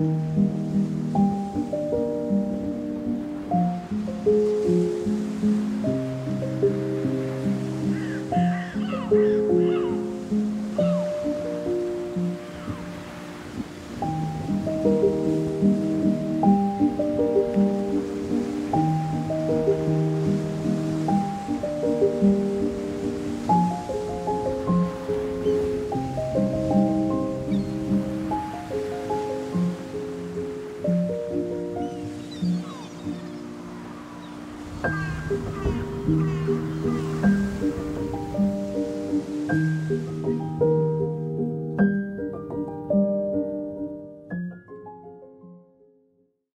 嗯。Thank you.